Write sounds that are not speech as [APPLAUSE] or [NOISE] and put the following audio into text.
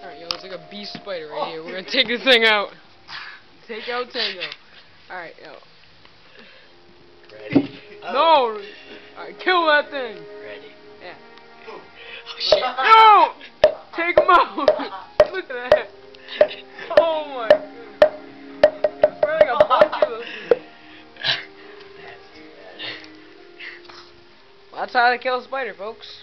Alright, yo, there's like a beast spider right oh. here. We're gonna take this thing out. [LAUGHS] Take out Tango. Alright, yo. Ready? [LAUGHS] No! Alright, kill that thing! Ready. Yeah. Oh shit. [LAUGHS] No! Take him out! Look at that! Oh my god. I'm like a bunch of those. That's too bad. That's how to kill a spider, folks.